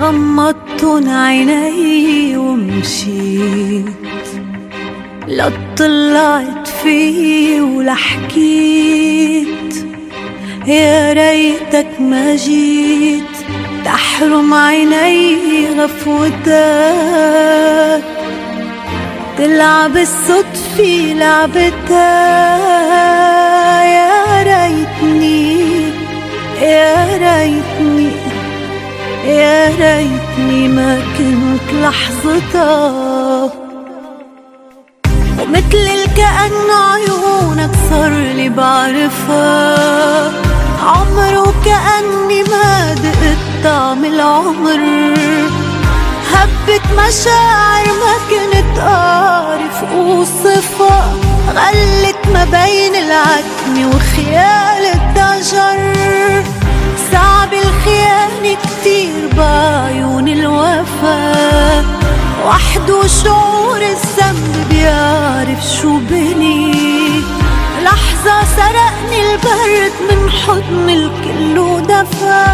غمضت عيني ومشيت لا طلعت فيه ولا حكيت. يا ريتك ما جيت تحرم عيني غفوتك. تلعب الصدفة لعبتها يا ريتني يا ريتني يا ريتني ما كنت لحظتها. ومثل الكأن عيونك صار لي بعرفها. عمر وكأني ما دقت طعم العمر. هبت مشاعر ما كنت أعرف أوصفها. غلت ما بين العتمة وخيال كتير بعيون الوفا. وحده شعور الذنب بيعرف شو بني. لحظة سرقني البرد من حضن الكل ودفى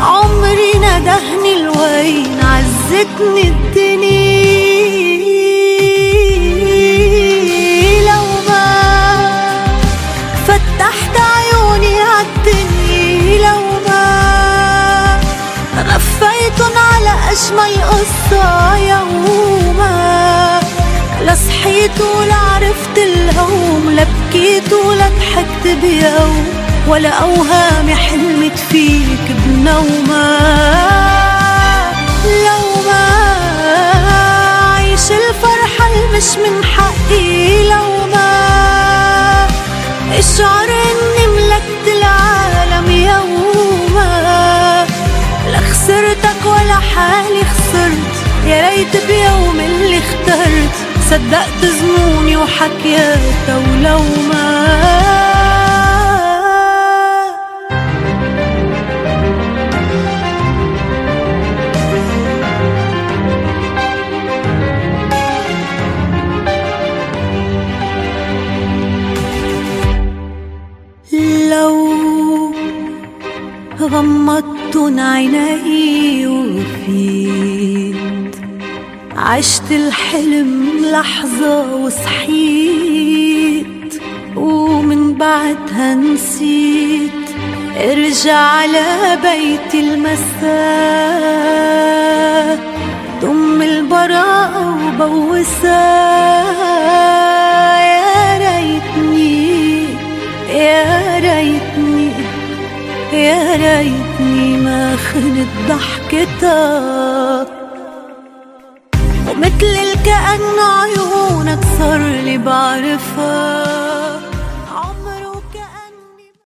عمري ندهني الوين عزتني الدنيا أجمل قصة يوما لا صحيت ولا عرفت الهوم لا بكيت ولا ضحكت بيوم. ولا أوهامي حلمت فيك بنوما لو ما عيش الفرحة المش من حقي لو ما اشعر صدقت زموني وحكياتها ولو ما لو غمضت عيني وفيت عشت الحلم لحظة وصحيت ومن بعدها نسيت. ارجع على بيت المساء ضم البراءة وبوسها يا ريتني يا ريتني يا ريتني ما خنت ضحكتها ومثل الكأن عيونك صار لي بعرفها